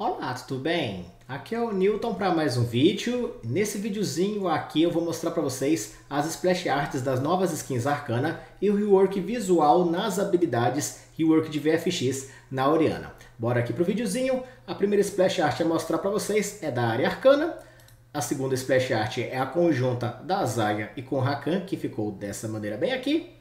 Olá, tudo bem? Aqui é o Newton para mais um vídeo. Nesse videozinho aqui eu vou mostrar para vocês as splash arts das novas skins Arcana e o rework visual nas habilidades rework de VFX na Oriana. Bora aqui pro videozinho. A primeira splash art a mostrar para vocês é da área Arcana. A segunda splash art é a conjunta da Zaya e com Rakan, que ficou dessa maneira bem aqui.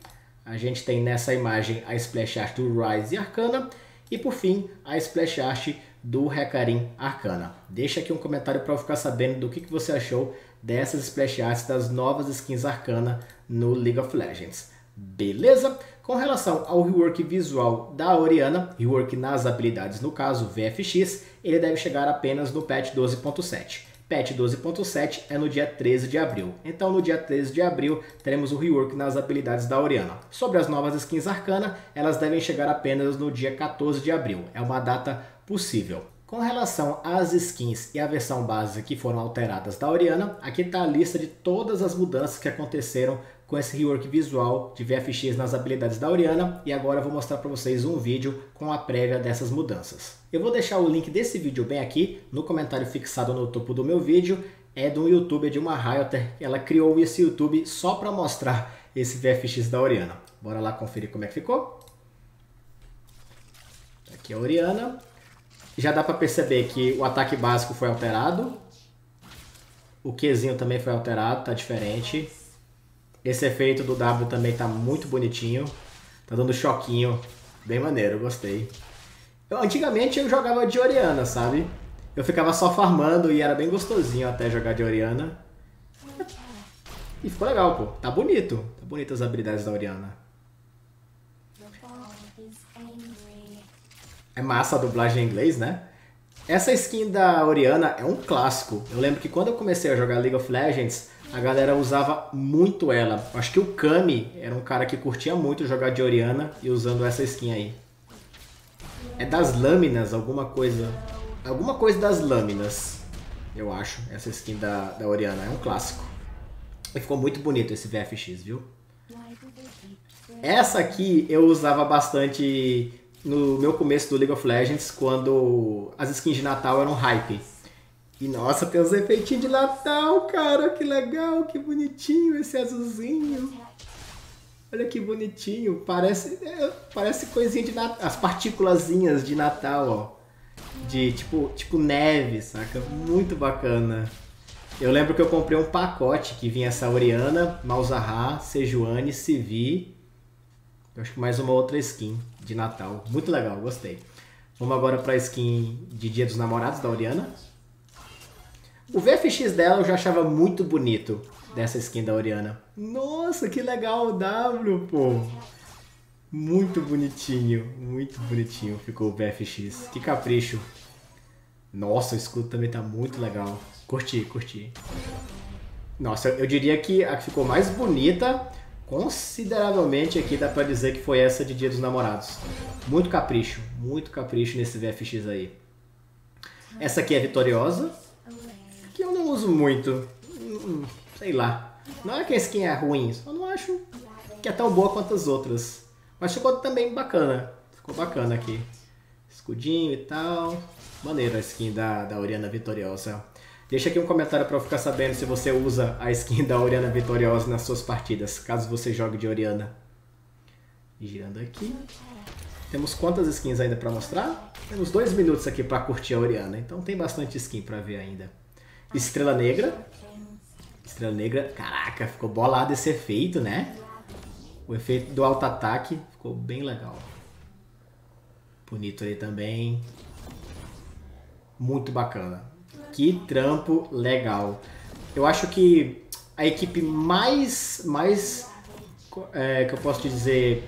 A gente tem nessa imagem a splash art do Rise e Arcana. E por fim, a splash art do Recarim Arcana. Deixa aqui um comentário para eu ficar sabendo do que, que você achou dessas splash arts das novas skins Arcana no League of Legends. Beleza? Com relação ao rework visual da Oriana, rework nas habilidades no caso VFX, ele deve chegar apenas no patch 12.7. Patch 12.7 é no dia 13 de abril. Então, no dia 13 de abril, teremos o rework nas habilidades da Oriana. Sobre as novas skins Arcana, elas devem chegar apenas no dia 14 de abril. É uma data possível. Com relação às skins e a versão base que foram alteradas da Oriana, aqui está a lista de todas as mudanças que aconteceram com esse rework visual de VFX nas habilidades da Oriana e agora eu vou mostrar para vocês um vídeo com a prévia dessas mudanças. Eu vou deixar o link desse vídeo bem aqui no comentário fixado no topo do meu vídeo, é de um youtuber de uma Rioter, ela criou esse YouTube só para mostrar esse VFX da Oriana. Bora lá conferir como é que ficou? Aqui é a Oriana, já dá para perceber que o ataque básico foi alterado. O Qzinho também foi alterado, tá diferente. Esse efeito do W também tá muito bonitinho. Tá dando choquinho. Bem maneiro, gostei. Eu, antigamente eu jogava de Oriana, sabe? Eu ficava só farmando e era bem gostosinho até jogar de Oriana. E ficou legal, pô. Tá bonito. Tá bonito as habilidades da Oriana. É massa a dublagem em inglês, né? Essa skin da Oriana é um clássico. Eu lembro que quando eu comecei a jogar League of Legends, a galera usava muito ela. Acho que o Kami era um cara que curtia muito jogar de Oriana e usando essa skin aí. É das lâminas, alguma coisa. Alguma coisa das lâminas, eu acho, essa skin da, da Oriana. É um clássico. E ficou muito bonito esse VFX, viu? Essa aqui eu usava bastante no meu começo do League of Legends, quando as skins de Natal eram hype. E nossa, tem uns efeitinhos de Natal, cara, que legal, que bonitinho esse azulzinho. Olha que bonitinho, parece, é, parece coisinha de Natal, as partículazinhas de Natal, ó. De tipo, tipo neve, saca? Muito bacana. Eu lembro que eu comprei um pacote que vinha essa Oriana, Malzahar, Sejuani, Civi eu acho que mais uma outra skin de Natal. Muito legal, gostei. Vamos agora para a skin de Dia dos Namorados da Oriana. O VFX dela eu já achava muito bonito, dessa skin da Oriana. Nossa, que legal o W, pô. Muito bonitinho, muito bonitinho ficou o VFX. Que capricho. Nossa, o escudo também tá muito legal. Curti, curti. Nossa, eu diria que a que ficou mais bonita consideravelmente aqui dá para dizer que foi essa de Dia dos Namorados. Muito capricho, muito capricho nesse VFX aí. Essa aqui é vitoriosa, que eu não uso muito, hum, sei lá. Não é que a skin é ruim, só não acho que é tão boa quanto as outras. Mas ficou também bacana, ficou bacana aqui. Escudinho e tal. Maneiro a skin da, da Oriana Vitoriosa. Deixa aqui um comentário para eu ficar sabendo se você usa a skin da Oriana Vitoriosa nas suas partidas, caso você jogue de Oriana. Girando aqui. Temos quantas skins ainda para mostrar? Temos dois minutos aqui para curtir a Oriana, então tem bastante skin para ver ainda. Estrela Negra. Estrela Negra, caraca, ficou bolado esse efeito, né? O efeito do alto ataque ficou bem legal. Bonito ali também. Muito bacana. Que trampo legal. Eu acho que a equipe mais, mais é, que eu posso te dizer,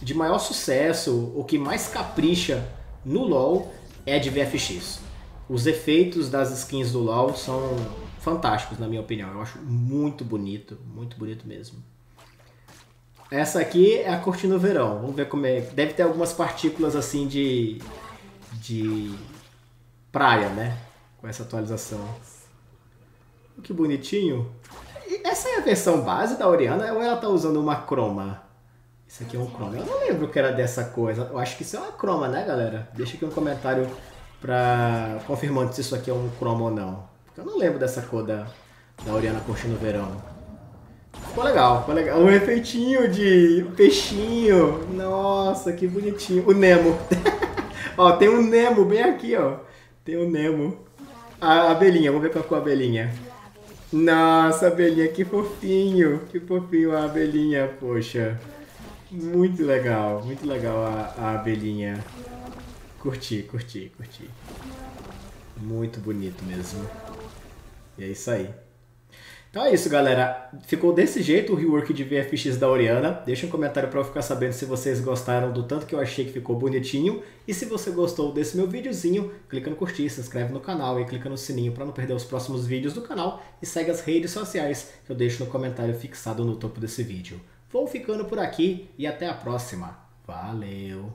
de maior sucesso, o que mais capricha no LoL é a de VFX. Os efeitos das skins do LoL são fantásticos, na minha opinião. Eu acho muito bonito, muito bonito mesmo. Essa aqui é a cortina verão. Vamos ver como é. Deve ter algumas partículas assim de de praia, né? Com essa atualização. Que bonitinho. Essa é a versão base da Oriana ou ela tá usando uma croma? Isso aqui é um croma. Eu não lembro que era dessa coisa. Eu acho que isso é uma croma, né, galera? Deixa aqui um comentário pra confirmando se isso aqui é um cromo ou não. Porque eu não lembro dessa cor da, da Oriana curtindo o verão. Ficou legal, ficou legal. Um efeitinho de peixinho. Nossa, que bonitinho. O Nemo. ó, tem um Nemo bem aqui, ó. Tem o um Nemo. A abelhinha, vamos ver qual é a abelhinha. Nossa, abelhinha, que fofinho. Que fofinho a abelhinha, poxa. Muito legal, muito legal a, a abelhinha. Curti, curti, curti. Muito bonito mesmo. E é isso aí. Então é isso, galera. Ficou desse jeito o rework de VFX da Oriana. Deixa um comentário para eu ficar sabendo se vocês gostaram do tanto que eu achei que ficou bonitinho. E se você gostou desse meu videozinho, clica no curtir, se inscreve no canal e clica no sininho para não perder os próximos vídeos do canal. E segue as redes sociais que eu deixo no comentário fixado no topo desse vídeo. Vou ficando por aqui e até a próxima. Valeu!